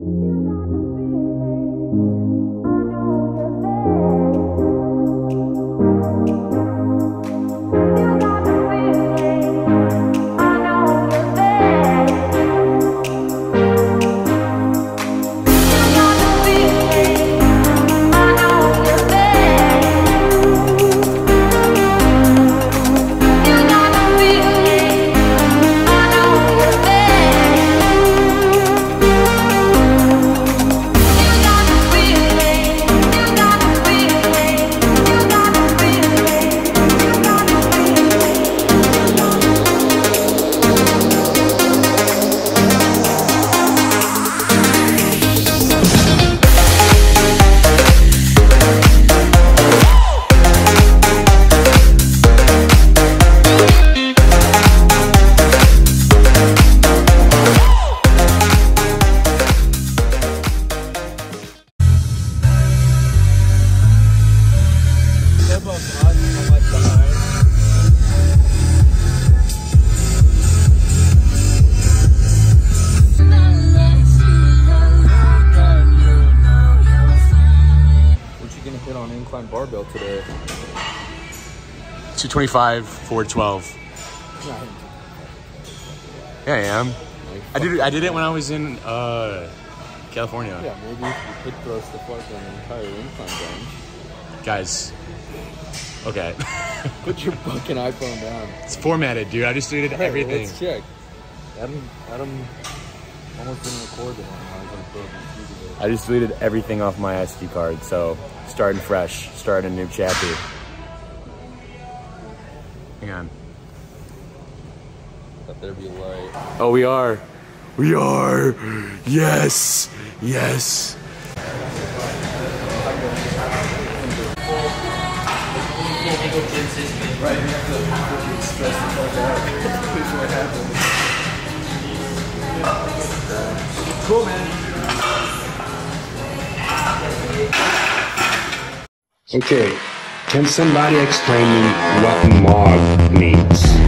What 225, 412. Yeah, I am. I did. I did it when I was in uh, California. Yeah, maybe if you hip thrust the fucking entire incline bench. Guys. Okay. Put your fucking iPhone down. it's formatted, dude. I just deleted Hey, everything. Let's check. Adam, Adam almost didn't record the one. I was gonna put it. I just deleted everything off my SD card, so starting fresh, starting a new chapter. Hang on. Let there be light. Oh, we are. We are. Yes. Yes. Cool, man. Okay, can somebody explain me what mog means?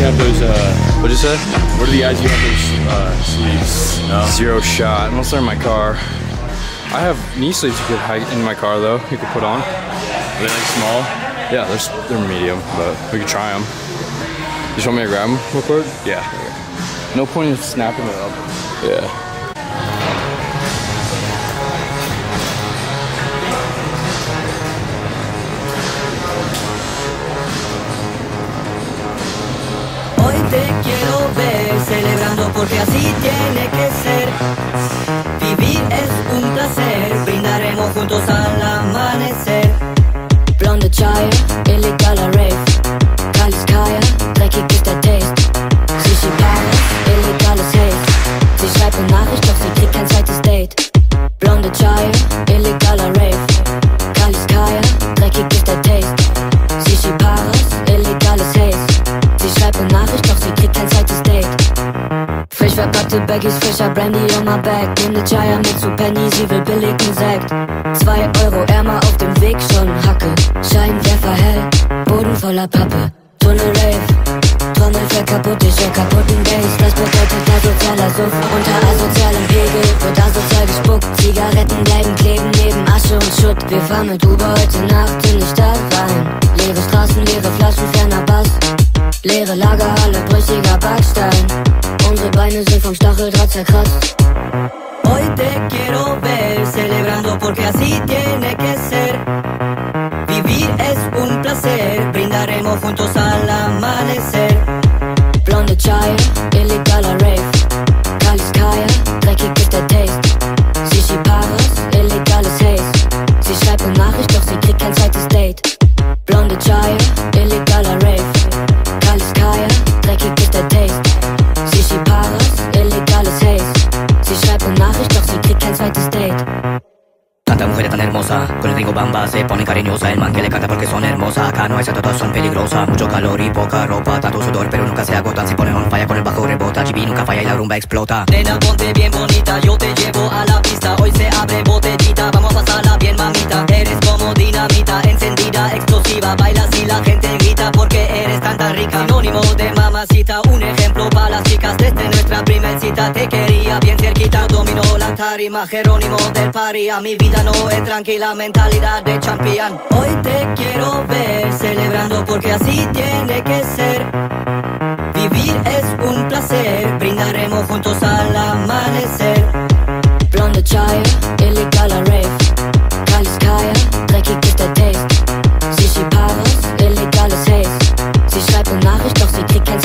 You have those? Uh, What'd you say? what are the odds you have those uh, sleeves? No. Zero shot, unless they're in my car. I have knee sleeves you could hike in my car though. You could put on. Are they like small? Yeah, they're they're medium, but we could try them. You just want me to grab them real quick? Yeah. No point in snapping it up. Yeah. Porque así tiene que ser. Vivir es un placer, brindaremos juntos al amanecer. Blonde Chai, illegaler Rave. Frischer Brandy on my back. Nimm ne Chaya mit zu Penny, sie will billigen Sekt. Zwei Euro Ärmer auf dem Weg, schon Hacke. Scheinwerfer hell, Boden voller Pappe. Tunnel Rave, Trommel für kaputt, ich höre kaputten Bass. Das bedeutet asozialer Suff. Unter asozialem Pegel wird asozial gespuckt. Zigaretten bleiben kleben neben Asche und Schutt. Wir fahren mit Uber heute Nacht in die Stadt rein. Leere Straßen, leere Flaschen, ferner Bass. Leere Lagerhalle, brüchiger Backstein. Unsere Beine sind vom Stacheldraht zerkratzt. Hoy te quiero ver celebrando porque así tiene que ser. Vivir es un placer, brindaremos juntos amanecer. Blonde Rave. Kaliskaya, dreckig ist Taste. Sushi Paris, illegales Haze. Sie schreibt eine Nachricht, doch sie kriegt kein zweites Date. Blonde Chai, illegaler Rave. Kaliskaya, dreckig ist Taste. Sushi Paris, illegales Haze. Sie schreibt eine Nachricht, doch sie kriegt kein zweites Date. Hermosa. Con el ringo bamba se pone cariñosa. El man que le canta porque son hermosas. Acá no santo, todas son peligrosas. Mucho calor y poca ropa. Tanto sudor, pero nunca se agotan. Si ponen on falla con el bajo rebota. GB nunca falla y la rumba explota. Nena, ponte bien bonita. Yo te llevo a la pista. Hoy se abre botellita. Vamos a pasarla bien, mamita. Eres como dinamita. Encendida, explosiva. Bailas y la gente grita porque eres tanta rica. Sinónimo de mamacita. Un ejemplo para las chicas desde nuestra primer cita. Te quería bien cerquita. Tarima. Jerónimo del paria. Mi vida no es tranquila. Mentalidad de champion. Hoy te quiero ver celebrando porque así tiene que ser. Vivir es un placer, brindaremos juntos al amanecer. Blonde Chaya, illegaler Rave. Kaliskaya, dreckig ist der Taste. Sie schiebt Paris, illegales Haze. Sie schreibt eine Nachricht, doch sie kriegt kein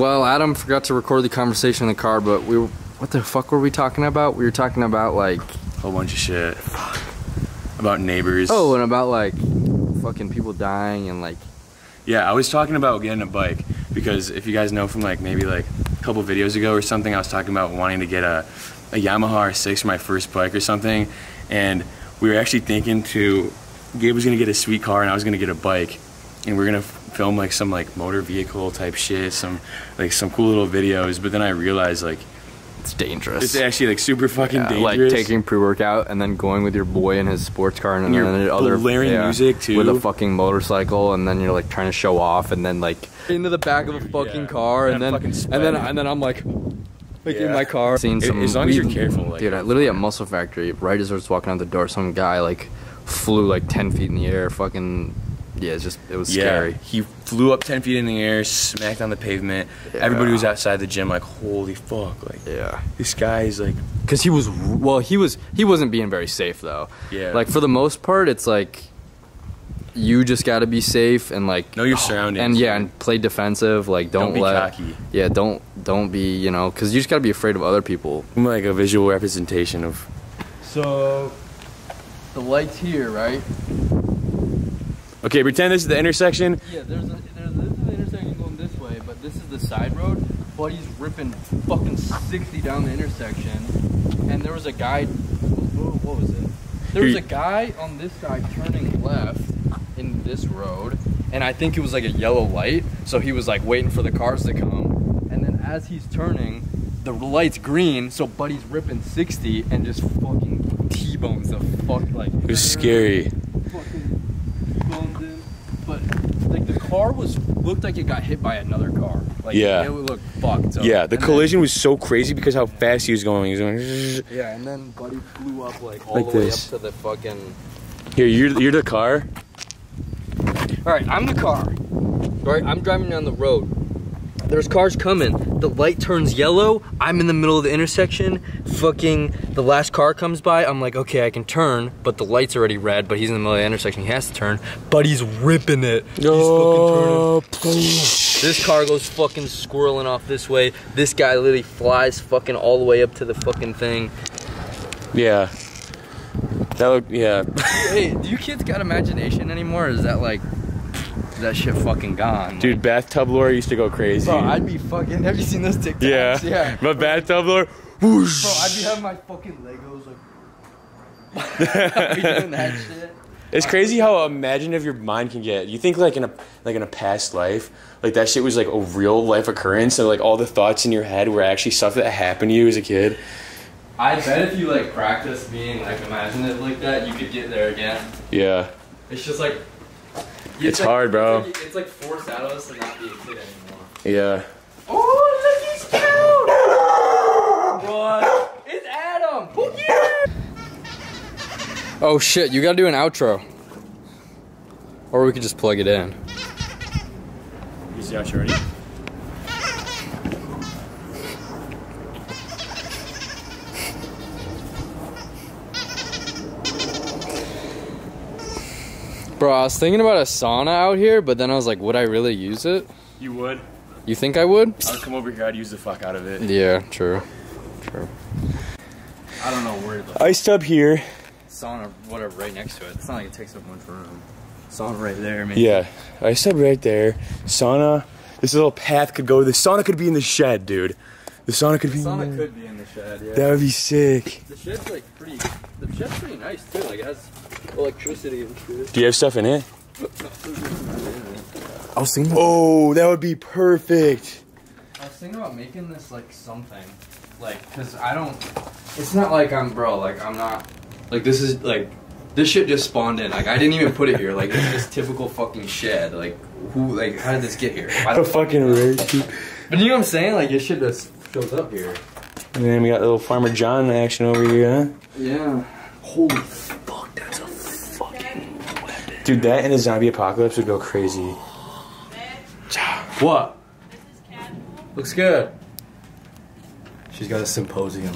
Well, Adam forgot to record the conversation in the car, but we were, what the fuck were we talking about? We were talking about like a whole bunch of shit about neighbors. oh, and about like fucking people dying and like Yeah, I was talking about getting a bike because if you guys know from like maybe like a couple videos ago or something, I was talking about wanting to get a, a Yamaha R6 for my first bike or something. And we were actually thinking to. Gabe was gonna get a sweet car and I was gonna get a bike, and we are gonna film like some like motor vehicle type shit, some like some cool little videos. But then I realized like It's dangerous. it's actually like super fucking Yeah, dangerous. Like taking pre-workout and then going with your boy in his sports car and, And you're then the other blaring music, too. with a fucking motorcycle and then you're like trying to show off and then like into the back of a fucking Yeah. car and, And then and then and then I'm like like in my car seeing As- some as long as you're careful, like- dude I, literally at Muscle Factory right as I was walking out the door some guy like flew like 10 feet in the air fucking yeah it's just it was yeah, scary he flew up ten feet in the air, smacked on the pavement. Everybody was outside the gym like, holy fuck, like yeah this guy's like Cause he was well, he was he wasn't being very safe though. Yeah. Like for the most part, it's like you just got to be safe and like Know your surroundings, and yeah, and play defensive. Like don't, Don't be let cocky. yeah don't don't be you know because you just got to be afraid of other people. I'm like a visual representation of So the lights here, right? Okay, pretend this is the intersection. Yeah, there's a there's this is the intersection going this way, but this is the side road. Buddy's ripping fucking 60 down the intersection, and there was a guy. What, what was it? There was a guy on this side turning left in this road, and I think it was like a yellow light, so he was like waiting for the cars to come, and then as he's turning, the light's green, so Buddy's ripping 60 and just fucking t-bones the fuck like. It was scary. fucking bones in. But like the car was looked like it got hit by another car. Like Yeah. it looked fucked. So, Yeah, the and then- collision was so crazy because how fast he was going. He was going. yeah, and then Buddy flew up like all Like the way this. up to the fucking. Here, you're you're the car. All right, I'm the car. All right, I'm driving down the road. There's cars coming. The light turns yellow. I'm in the middle of the intersection. Fucking the last car comes by. I'm like, okay, I can turn, but the light's already red. But he's in the middle of the intersection. He has to turn. But he's ripping it. He's fucking turning. This car goes fucking squirreling off this way. This guy literally flies fucking all the way up to the fucking thing. Yeah. That looked. Yeah. Hey, do you kids got imagination anymore? Or is that like, is that shit fucking gone? Dude, bathtub lore used to go crazy. Bro, I'd be fucking. Have you seen those TikToks? yeah. Yeah. My bathtub lore. Whoosh. Bro, I'd be having my fucking Legos like. I'd be doing that shit. It's crazy how imaginative your mind can get. You think like in a like in a past life, like that shit was like a real life occurrence, and like all the thoughts in your head were actually stuff that happened to you as a kid. I bet if you like practice being like imaginative like that, you could get there again. Yeah. It's just like. It's hard, bro. It's like, it's like forced out of us to not be a kid anymore. Yeah. Oh, look, he's cute! what? It's Adam! Pookie! Oh shit, you gotta do an outro. Or we could just plug it in. You see how shorty? Bro, I was thinking about a sauna out here, but then I was like, would I really use it? You would. You think I would? I would come over here. I'd use the fuck out of it. Yeah, true. True. I don't know where the Ice tub here. sauna, whatever, right next to it. It's not like it takes up much room. Sauna right there, maybe. Yeah. Ice tub right there. Sauna. This little path could go. The sauna could be in the shed, dude. The sauna could be. in Sauna there. could be in the shed, yeah. That would be sick. The shed's like pretty. The shed's pretty nice too. Like it has electricity and shit. Do you have stuff in it? I was thinking. Oh, that would be perfect. I was thinking about making this like something, like, cause I don't. It's not like I'm, bro. Like I'm not. Like this is like. This shit just spawned in. Like I didn't even put it here. Like it's just typical fucking shed. Like who? Like how did this get here? Why the A fucking rare. But you know what I'm saying? Like this shit just shows up here. And then we got little Farmer John action over here, huh? Yeah. Holy Dude, that and a zombie apocalypse would go crazy. What? Looks good. She's got a symposium.